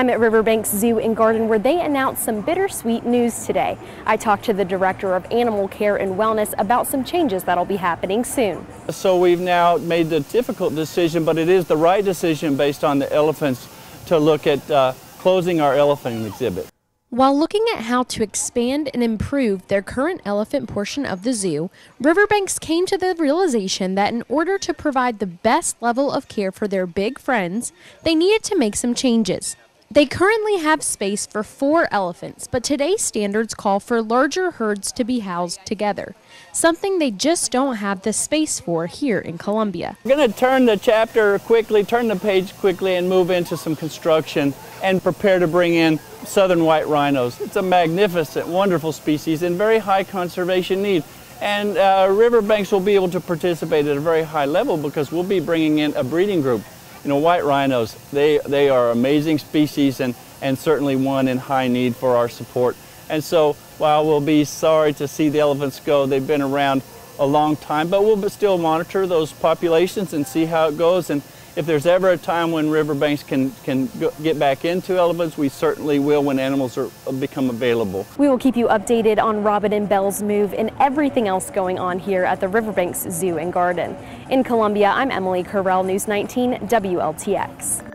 I'm at Riverbanks Zoo and Garden where they announced some bittersweet news today. I talked to the Director of Animal Care and Wellness about some changes that'll be happening soon. So we've now made the difficult decision, but it is the right decision based on the elephants to look at uh, closing our elephant exhibit. While looking at how to expand and improve their current elephant portion of the zoo, Riverbanks came to the realization that in order to provide the best level of care for their big friends, they needed to make some changes. They currently have space for four elephants, but today's standards call for larger herds to be housed together, something they just don't have the space for here in Columbia. We're going to turn the chapter quickly, turn the page quickly, and move into some construction and prepare to bring in southern white rhinos. It's a magnificent, wonderful species in very high conservation need. And uh, Riverbanks will be able to participate at a very high level because we'll be bringing in a breeding group you know, white rhinos, they, they are amazing species and, and certainly one in high need for our support. And so while we'll be sorry to see the elephants go, they've been around a long time, but we'll still monitor those populations and see how it goes. And if there's ever a time when riverbanks can, can get back into elephants, we certainly will when animals are, become available. We will keep you updated on Robin and Belle's move and everything else going on here at the Riverbanks Zoo and Garden. In Columbia, I'm Emily Carell, News 19 WLTX.